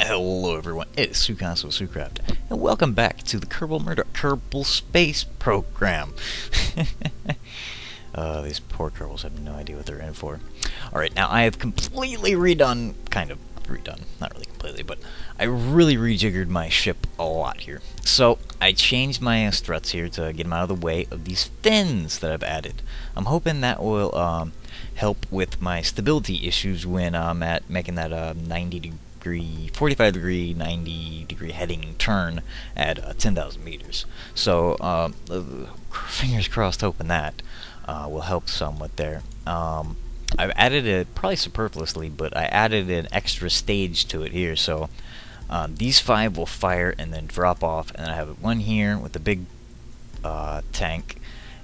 Hello everyone, it is Sucastle TzuCraft, and welcome back to the Kerbal Murder Kerbal Space Program. uh, these poor Kerbals have no idea what they're in for. Alright, now I have completely redone, kind of redone, not really completely, but I really rejiggered my ship a lot here. So, I changed my struts here to get them out of the way of these fins that I've added. I'm hoping that will um, help with my stability issues when I'm at making that uh, 90 degree degree, 45 degree, 90 degree heading turn at uh, 10,000 meters. So uh, fingers crossed, hoping that uh, will help somewhat there. Um, I've added it probably superfluously, but I added an extra stage to it here. So um, these five will fire and then drop off, and then I have one here with a big uh, tank,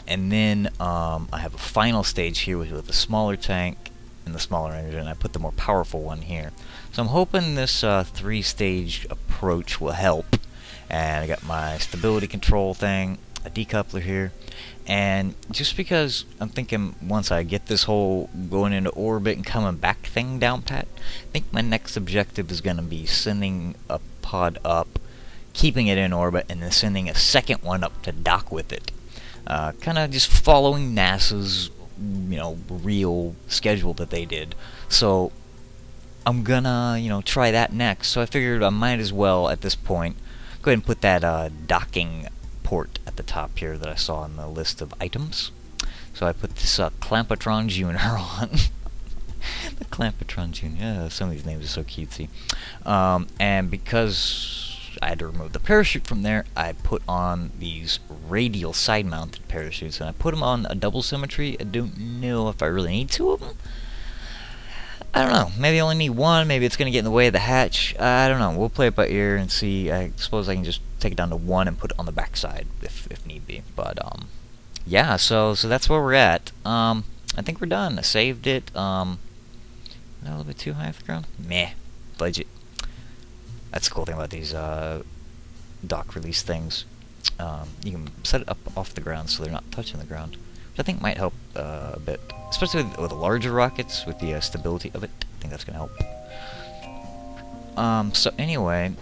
and then um, I have a final stage here with, with a smaller tank and the smaller engine, and I put the more powerful one here. So I'm hoping this uh, three-stage approach will help. And I got my stability control thing, a decoupler here, and just because I'm thinking once I get this whole going into orbit and coming back thing down pat, I think my next objective is going to be sending a pod up, keeping it in orbit, and then sending a second one up to dock with it. Uh, kind of just following NASA's you know real schedule that they did. So I'm gonna, you know, try that next. So I figured I might as well, at this point, go ahead and put that uh, docking port at the top here that I saw on the list of items. So I put this uh, Clamp-O-Tron Junior on. the Clamp-O-Tron Junior. Some of these names are so cutesy. Um, and because I had to remove the parachute from there, I put on these radial side-mounted parachutes, and I put them on a double symmetry. I don't know if I really need two of them. I don't know. Maybe I only need one. Maybe it's going to get in the way of the hatch. I don't know. We'll play it by ear and see. I suppose I can just take it down to one and put it on the backside if, if need be. But, um, yeah, so so that's where we're at. Um, I think we're done. I saved it. Um, a little bit too high off the ground? Meh. Budget. That's the cool thing about these, uh, dock release things. Um, you can set it up off the ground so they're not touching the ground. Which I think might help uh, a bit especially with, with larger rockets, with the uh, stability of it. I think that's going to help. Um, so anyway,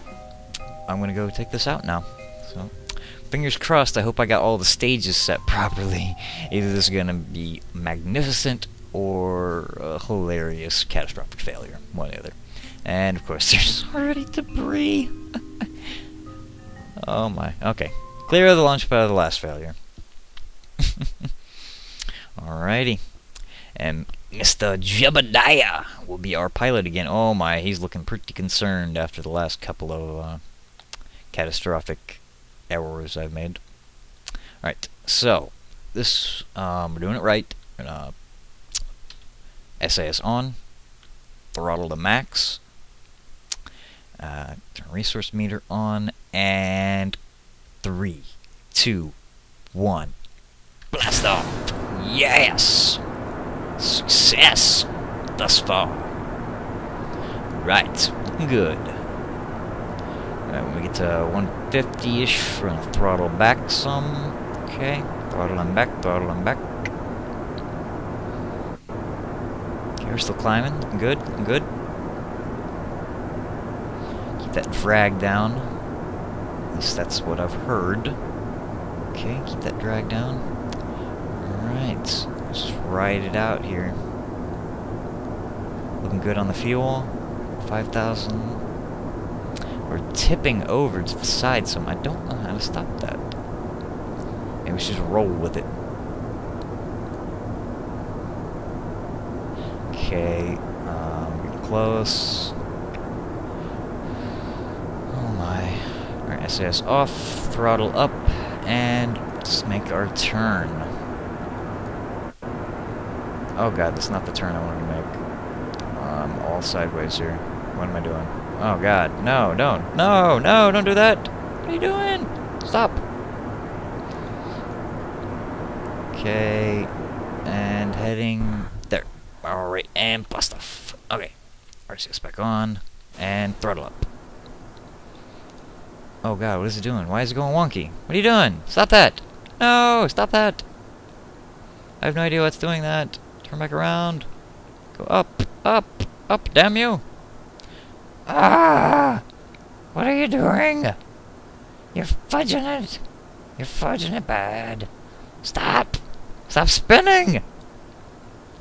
I'm going to go take this out now. So, fingers crossed, I hope I got all the stages set properly. Either this is going to be magnificent or a hilarious catastrophic failure. One or the other. And of course, there's already debris. oh my. Okay. Clear of the launch pad of the last failure. Alrighty. And Mr. Jebediah will be our pilot again. Oh my, he's looking pretty concerned after the last couple of uh, catastrophic errors I've made. Alright, so, this, um, we're doing it right. Uh, SAS on, throttle to max, uh, turn resource meter on, and three, two, one, blast off! Yes! Success thus far. Right, good. Right, when we get to 150-ish, we're gonna throttle back some. Okay, throttle them back, throttle them back. Okay, we're still climbing. Good, good. Keep that drag down. At least that's what I've heard. Okay, keep that drag down. Alright. Just ride it out here. Looking good on the fuel. 5,000. We're tipping over to the side some. I don't know how to stop that. Maybe we should just roll with it. Okay, um, close. Oh my. Our SAS off, throttle up, and let's make our turn. Oh god, that's not the turn I wanted to make. I'm all sideways here. What am I doing? Oh god, no, don't. No, no, don't do that! What are you doing? Stop! Okay, and heading. Alright, and blast off. Okay, RCS back on, and throttle up. Oh god, what is it doing? Why is it going wonky? What are you doing? Stop that! No, stop that! I have no idea what's doing that. Turn back around. Go up, up, up, damn you! Ah! What are you doing? You're fudging it. You're fudging it bad. Stop! Stop spinning!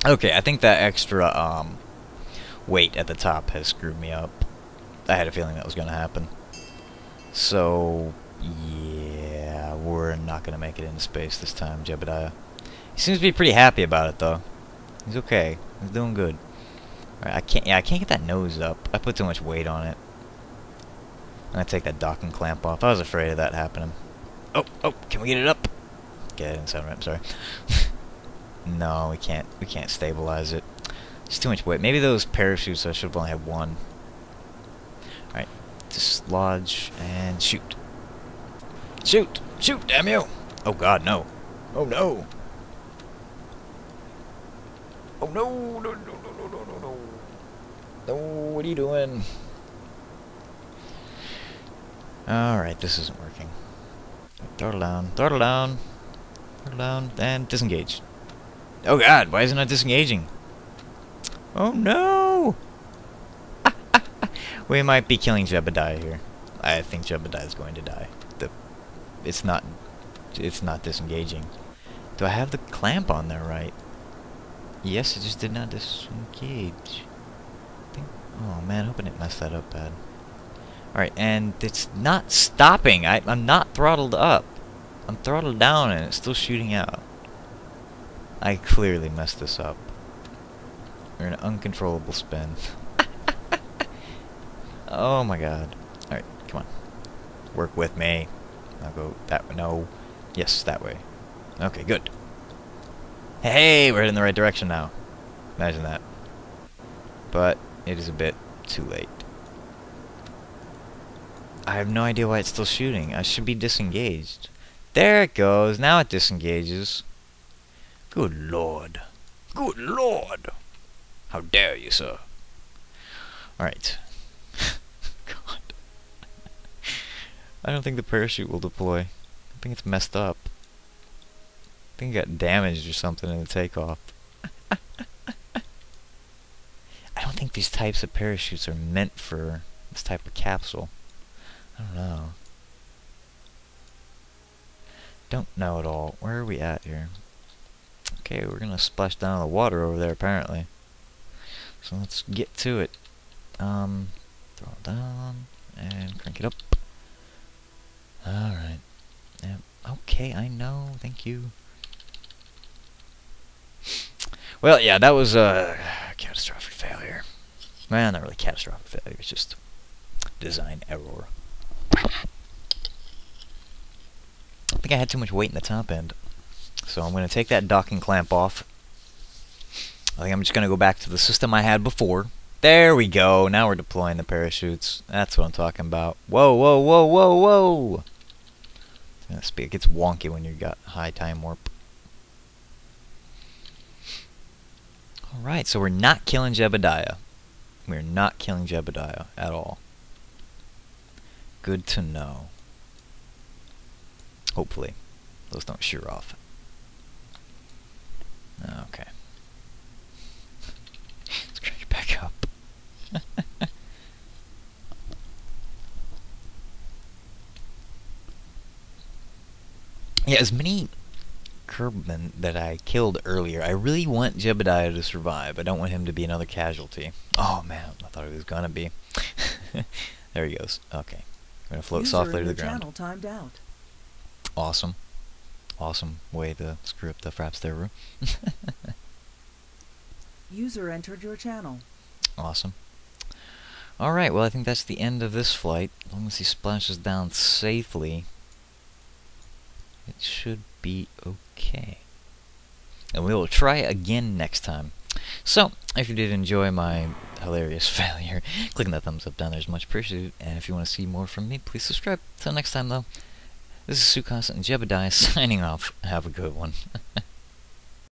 Okay, I think that extra, um, weight at the top has screwed me up. I had a feeling that was going to happen. So, yeah, we're not going to make it into space this time, Jebediah. He seems to be pretty happy about it, though. He's okay. He's doing good. Right, I can't. Yeah, I can't get that nose up. I put too much weight on it. I'm gonna take that docking clamp off. I was afraid of that happening. Oh, oh, can we get it up? Get it didn't sound right. I'm sorry. no, we can't. We can't stabilize it. It's too much weight. Maybe those parachutes. I should have only had one. All right, dislodge and shoot. Shoot! Shoot! Damn you! Oh God, no! Oh no! Oh no! No! No! No! No! No! No! No! What are you doing? Alright, this isn't working. Throttle down, throttle down, throttle down, and disengage. Oh god, why isn't it disengaging? Oh no! we might be killing Jebediah here. I think Jebediah is going to die. The, it's not, it's not disengaging. Do I have the clamp on there right? Yes, it just did not disengage. Think, oh man, hoping it messed that up bad. Alright, and it's not stopping. I, I'm not throttled up. I'm throttled down and it's still shooting out. I clearly messed this up. We're in an uncontrollable spin. oh my god. Alright, come on. Work with me. I'll go that way. No. Yes, that way. Okay, good. Hey, we're in the right direction now. Imagine that. But it is a bit too late. I have no idea why it's still shooting. I should be disengaged. There it goes. Now it disengages. Good lord. Good lord. How dare you, sir. Alright. God. I don't think the parachute will deploy. I think it's messed up. I think it got damaged or something in the takeoff. I don't think these types of parachutes are meant for this type of capsule. I don't know. Don't know at all. Where are we at here? Okay, we're gonna splash down the water over there apparently. So let's get to it. Um, throw it down and crank it up. Alright. okay, I know. Thank you. Well, yeah, that was a catastrophic failure. Man, not really catastrophic failure. It's just design error. I think I had too much weight in the top end. So I'm going to take that docking clamp off. I think I'm just going to go back to the system I had before. There we go. Now we're deploying the parachutes. That's what I'm talking about. Whoa, whoa, whoa, whoa, whoa! It gets wonky when you've got high time warp. Alright, so we're not killing Jebediah. We're not killing Jebediah at all. Good to know. Hopefully. Those don't shear off. Okay. Let's crank it back up. yeah, as many Kerbin that I killed earlier, I really want Jebediah to survive. I don't want him to be another casualty. Oh man, I thought he was gonna be. there he goes. Okay. I'm gonna float User softly to the ground. Channel Timed out. Awesome. Awesome way to screw up the fraps there, Rue. User entered your channel. Awesome. Alright, well I think that's the end of this flight. As long as he splashes down safely, it should be okay. And we will try again next time. So, if you did enjoy my hilarious failure, clicking that thumbs up down there is much appreciated. And if you want to see more from me, please subscribe. Till next time, though, this is Sue Constant and Jebediah signing off. Have a good one.